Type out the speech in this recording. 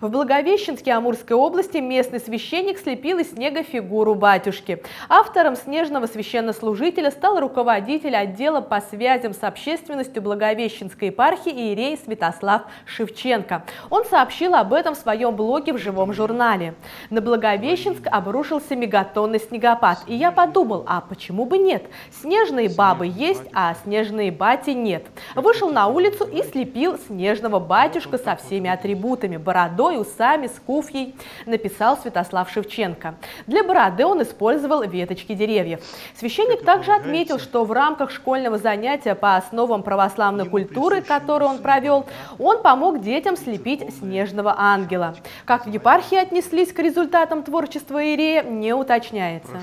В Благовещенске Амурской области местный священник слепил из снега фигуру батюшки. Автором снежного священнослужителя стал руководитель отдела по связям с общественностью Благовещенской епархии Иерей Святослав Шевченко. Он сообщил об этом в своем блоге в живом журнале. На Благовещенск обрушился мегатонный снегопад. И я подумал, а почему бы нет? Снежные бабы есть, а снежные бати нет. Вышел на улицу и слепил снежного батюшка со всеми атрибутами – бородой, бородой, усами, с куфьей, написал Святослав Шевченко. Для бороды он использовал веточки деревьев. Священник также отметил, что в рамках школьного занятия по основам православной культуры, которое он провел, он помог детям слепить снежного ангела. Как в епархии отнеслись к результатам творчества Иерея, не уточняется.